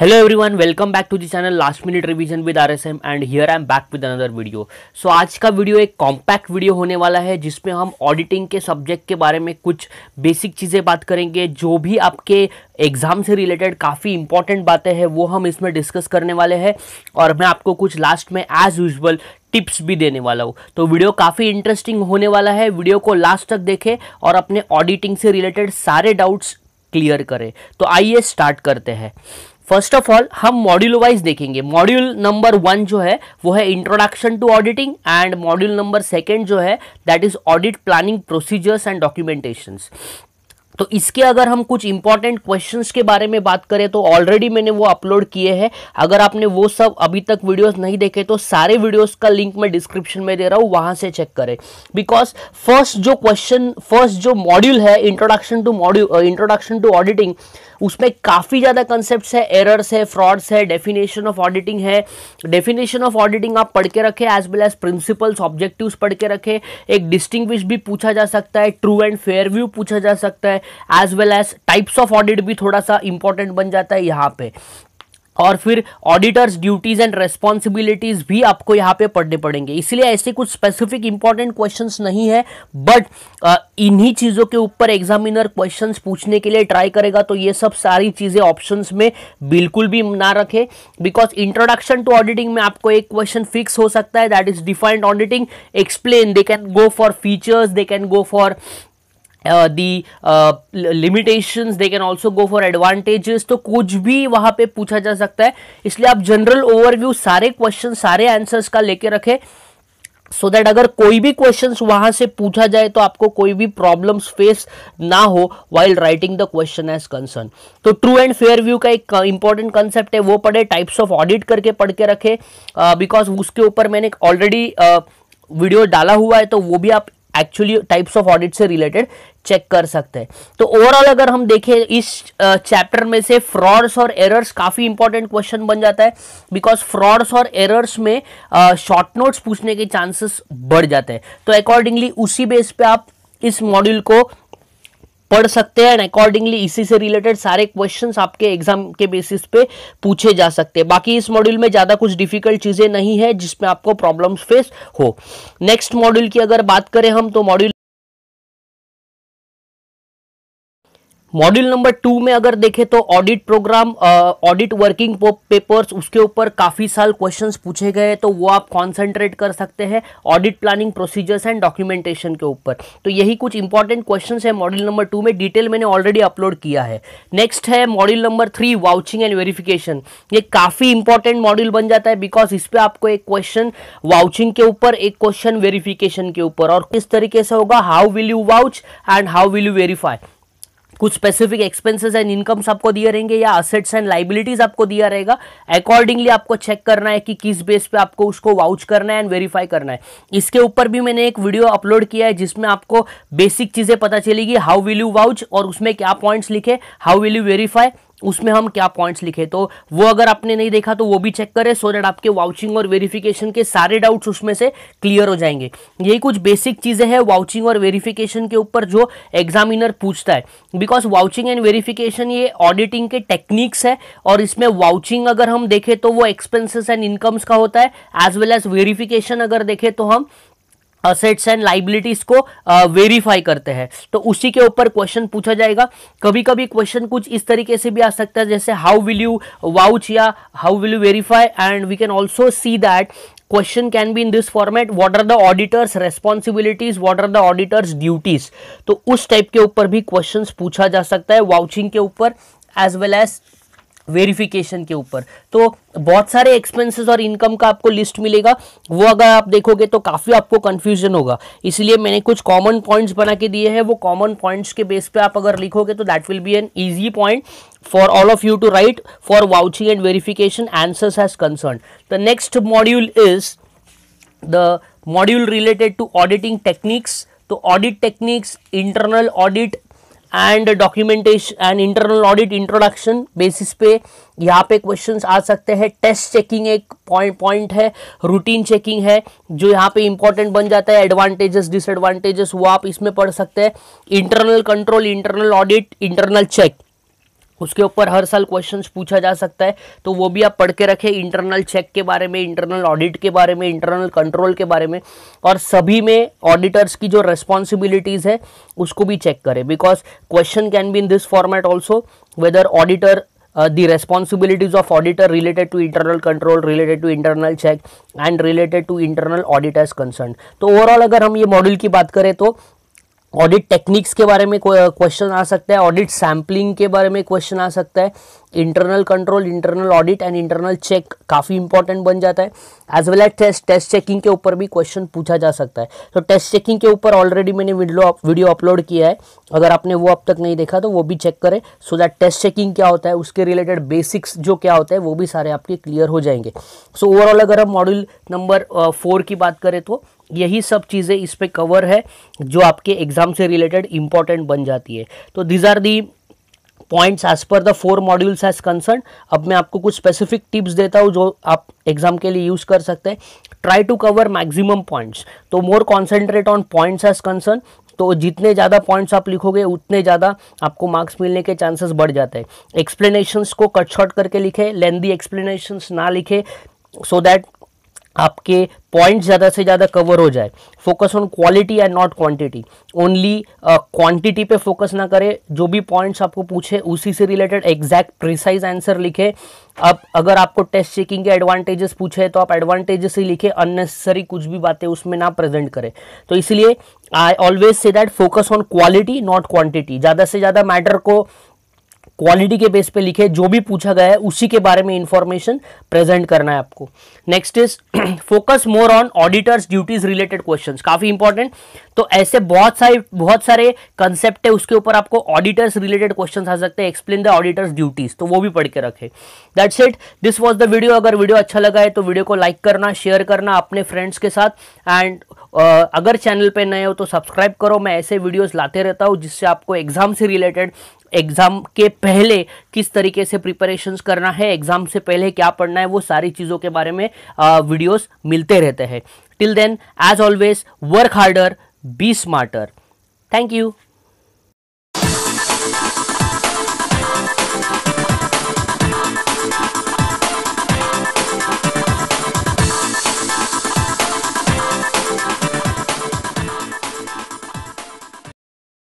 Hello everyone welcome back to the channel last minute revision with RSM and here I am back with another video so आज का video एक compact video होने वाला है, जिसमें हम ऑडिटिंग के सब्जेक्ट के बारे में कुछ बेसिक चीज़ें बात करेंगे। जो भी आपके एग्ज़ाम से रिलेटेड काफ़ी इंपॉर्टेंट बातें हैं, वो हम इसमें डिस्कस करने वाले हैं। और मैं आपको कुछ लास्ट में एज यूजल टिप्स भी देने वाला हूँ। तो वीडियो काफ़ी इंटरेस्टिंग होने वाला है। वीडियो को लास्ट तक देखें और अपने ऑडिटिंग से रिलेटेड सारे डाउट्स क्लियर करें। तो आइए स्टार्ट करते हैं। फ़र्स्ट ऑफ़ ऑल हम मॉड्यूल वाइज देखेंगे। मॉड्यूल नंबर वन जो है, वो है introduction to auditing and module number second जो है that is audit planning procedures and documentations तो इसके अगर हम कुछ इंपॉर्टेंट क्वेश्चंस के बारे में बात करें तो ऑलरेडी मैंने वो अपलोड किए हैं। अगर आपने वो सब अभी तक वीडियोस नहीं देखे तो सारे वीडियोस का लिंक मैं डिस्क्रिप्शन में दे रहा हूँ, वहाँ से चेक करें। बिकॉज़ फ़र्स्ट जो क्वेश्चन फ़र्स्ट जो मॉड्यूल है introduction to module introduction to auditing उसमें काफ़ी ज़्यादा कंसेप्ट है एरर्स है फ्रॉड्स है डेफिनेशन ऑफ़ ऑडिटिंग है। डेफिनेशन ऑफ़ ऑडिटिंग आप पढ़ के रखें as well as principles objectives पढ़ के रखें। एक डिस्टिंग्विश भी पूछा जा सकता है ट्रू एंड फेयर व्यू पूछा जा सकता है। As well as types of audit भी थोड़ा सा इंपॉर्टेंट बन जाता है यहाँ पे। और फिर ऑडिटर्स ड्यूटीज़ एंड रेस्पॉन्सिबिलिटीज भी आपको यहाँ पे पढ़ने पड़ेंगे। इसलिए ऐसे कुछ स्पेसिफिक इंपॉर्टेंट क्वेश्चंस नहीं है बट इन्हीं चीज़ों के ऊपर एग्जामिनर क्वेश्चंस पूछने के लिए ट्राई करेगा तो ये सब सारी चीज़ें ऑप्शंस में बिल्कुल भी ना रखे। बिकॉज़ इंट्रोडक्शन टू ऑडिटिंग में आपको एक क्वेश्चन फिक्स हो सकता है that is defined auditing explain they can go for features they can go for the limitations they can also go for advantages तो कुछ भी वहाँ पे पूछा जा सकता है। इसलिए आप जनरल ओवरव्यू सारे क्वेश्चन सारे आंसर्स का लेके रखें। सो so दैट अगर कोई भी क्वेश्चन वहाँ से पूछा जाए तो आपको कोई भी प्रॉब्लम्स फेस ना हो while writing the question as concern to true and fair view का एक इंपॉर्टेंट कंसेप्ट है। वो पढ़े टाइप्स ऑफ़ ऑडिट करके पढ़ के रखे। बिकॉज़ uh, उसके ऊपर मैंने ऑलरेडी वीडियो uh, डाला हुआ है तो वो भी आप एक्चुअली टाइप्स ऑफ़ ऑडिट से रिलेटेड चेक कर सकते हैं। तो ओवरऑल अगर हम देखें, इस चैप्टर में से फ्रॉड्स और एरर्स काफ़ी इंपॉर्टेंट क्वेश्चन बन जाता है बिकॉज़ फ्रॉड्स और एरर्स में शॉर्ट नोट्स पूछने के चांसेस बढ़ जाते हैं। तो अकॉर्डिंगली उसी बेस पे आप इस मॉड्यूल को पढ़ सकते हैं एंड अकॉर्डिंगली इसी से रिलेटेड सारे क्वेश्चंस आपके एग्ज़ाम के बेसिस पे पूछे जा सकते हैं। बाकी इस मॉड्यूल में ज़्यादा कुछ डिफ़िकल्ट चीज़ें नहीं है जिसमें आपको प्रॉब्लम्स फेस हो। नेक्स्ट मॉड्यूल की अगर बात करें हम तो मॉड्यूल मॉड्यूल नंबर टू में अगर देखें तो audit program audit working papers उसके ऊपर काफ़ी साल क्वेश्चंस पूछे गए तो वो आप कॉन्सेंट्रेट कर सकते हैं audit planning procedures and documentation के ऊपर। तो यही कुछ इंपॉर्टेंट क्वेश्चन है मॉड्यूल नंबर टू में डिटेल मैंने ऑलरेडी अपलोड किया है। नेक्स्ट है module number three vouching and verification ये काफ़ी इंपॉर्टेंट मॉड्यूल बन जाता है बिकॉज़ इस पर आपको एक क्वेश्चन वाउचिंग के ऊपर, एक क्वेश्चन वेरिफिकेशन के ऊपर। और किस तरीके से होगा how will you vouch and how will you verify कुछ स्पेसिफिक एक्सपेंसेस एंड इनकम्स आपको दिए रहेंगे या असेट्स एंड लाइबिलिटीज आपको दिया रहेगा। अकॉर्डिंगली आपको चेक करना है कि किस बेस पे आपको उसको वाउच करना है एंड वेरीफाई करना है। इसके ऊपर भी मैंने एक वीडियो अपलोड किया है जिसमें आपको बेसिक चीज़ें पता चलेगी हाउ विल यू वाउच और उसमें क्या पॉइंट्स लिखे हाउ विल यू वेरीफाई उसमें हम क्या पॉइंट्स लिखे? तो वो अगर आपने नहीं देखा तो वो भी चेक करें सो दैट आपके वाउचिंग और वेरिफिकेशन के सारे डाउट्स उसमें से क्लियर हो जाएँगे। यही कुछ बेसिक चीज़ें हैं वाउचिंग और वेरिफिकेशन के ऊपर जो एग्जामिनर पूछता है। बिकॉज़ वाउचिंग एंड वेरिफिकेशन ये ऑडिटिंग के टेक्निक्स है और इसमें वाउचिंग अगर हम देखें तो वो एक्सपेंसेस एंड इनकम्स का होता है एज वेल एज वेरिफिकेशन अगर देखें तो हम असेट्स एंड लाइबिलिटीज को वेरीफाई करते हैं। तो उसी के ऊपर क्वेश्चन पूछा जाएगा। कभी कभी क्वेश्चन कुछ इस तरीके से भी आ सकता है, जैसे हाउ विल यू वाउच या how will you verify and we can also see that question can be in this format what are the auditors responsibilities what are the auditors duties तो उस टाइप के ऊपर भी question पूछा जा सकता है वाउचिंग के ऊपर एज वेल एज वेरिफिकेशन के ऊपर। तो बहुत सारे एक्सपेंसेस और इनकम का आपको लिस्ट मिलेगा। वो अगर आप देखोगे तो काफ़ी आपको कंफ्यूजन होगा। इसलिए मैंने कुछ कॉमन पॉइंट्स बना के दिए हैं। वो कॉमन पॉइंट्स के बेस पे आप अगर लिखोगे तो that will be an easy point for all of you to write for vouching and verification answers has concern the next module is the module related to auditing techniques तो audit techniques internal audit and documentation and internal audit introduction basis पे यहाँ पे questions आ सकते हैं। Test checking एक point point है। Routine checking है, जो यहाँ पे इंपॉर्टेंट बन जाता है। एडवांटेजेस डिसएडवांटेजेस वो आप इसमें पढ़ सकते हैं। Internal control internal audit internal check उसके ऊपर हर साल क्वेश्चंस पूछा जा सकता है। तो वो भी आप पढ़ के रखें इंटरनल चेक के बारे में इंटरनल ऑडिट के बारे में इंटरनल कंट्रोल के बारे में और सभी में ऑडिटर्स की जो रेस्पॉन्सिबिलिटीज़ है, उसको भी चेक करें। Because question can be in this format also whether auditor responsibilities of auditor related to internal control, related to internal check and related to internal audit as concerned. तो overall अगर हम ये module की बात करें तो audit techniques के बारे में क्वेश्चन आ सकता है ऑडिट सैम्पलिंग के बारे में क्वेश्चन आ सकता है। Internal control internal audit and internal check काफ़ी इंपॉर्टेंट बन जाता है। As well as test test checking के ऊपर भी क्वेश्चन पूछा जा सकता है। तो टेस्ट चेकिंग के ऊपर ऑलरेडी मैंने वीडियो अपलोड किया है। अगर आपने वो अब तक नहीं देखा तो वो भी चेक करें। सो दैट टेस्ट चेकिंग क्या होता है उसके रिलेटेड बेसिक्स जो क्या होता है वो भी सारे आपके क्लियर हो जाएँगे। सो so, ओवरऑल अगर हम मॉड्यूल नंबर फोर की बात करें तो यही सब चीज़ें इस पर कवर है जो आपके एग्ज़ाम से रिलेटेड इंपॉर्टेंट बन जाती है। तो these are the points as per the four modules as concern अब मैं आपको कुछ स्पेसिफिक टिप्स देता हूँ जो आप एग्ज़ाम के लिए यूज़ कर सकते हैं। Try to cover maximum points तो more concentrate on points as concern तो जितने ज़्यादा पॉइंट्स आप लिखोगे, उतने ज़्यादा आपको मार्क्स मिलने के चांसेस बढ़ जाते हैं। एक्सप्लेनेशंस को कट शॉर्ट करके लिखे लेंदी एक्सप्लेनेशंस ना लिखे सो so दैट आपके पॉइंट ज़्यादा से ज़्यादा कवर हो जाए। Focus on quality and not quantity only quantity पे फोकस ना करें। जो भी पॉइंट्स आपको पूछे, उसी से रिलेटेड एग्जैक्ट प्रिसाइज आंसर लिखे। अब अगर आपको टेस्ट चेकिंग के एडवांटेजेस पूछे तो आप एडवांटेजेस ही लिखे। अननेसेसरी कुछ भी बातें उसमें ना प्रेजेंट करें। तो इसलिए I always say that focus on quality not quantity ज़्यादा से ज़्यादा मैटर को क्वालिटी के बेस पे लिखे जो भी पूछा गया है उसी के बारे में इंफॉर्मेशन प्रेजेंट करना है आपको। Next is focus more on auditors duties related questions काफ़ी इंपॉर्टेंट तो ऐसे बहुत सारे बहुत सारे कंसेप्ट है उसके ऊपर आपको ऑडिटर्स रिलेटेड क्वेश्चंस आ सकते हैं। एक्सप्लेन द ऑडिटर्स ड्यूटीज़ तो वो भी पढ़ के रखे। That's it this was the video अगर वीडियो अच्छा लगा है तो वीडियो को लाइक करना शेयर करना अपने फ्रेंड्स के साथ। एंड uh, अगर चैनल पे नए हो तो सब्सक्राइब करो। मैं ऐसे वीडियोस लाते रहता हूँ जिससे आपको एग्ज़ाम से रिलेटेड एग्ज़ाम के पहले किस तरीके से प्रिपरेशंस करना है, एग्ज़ाम से पहले क्या पढ़ना है, वो सारी चीज़ों के बारे में वीडियोस मिलते रहते हैं। Till then as always work harder be smarter thank you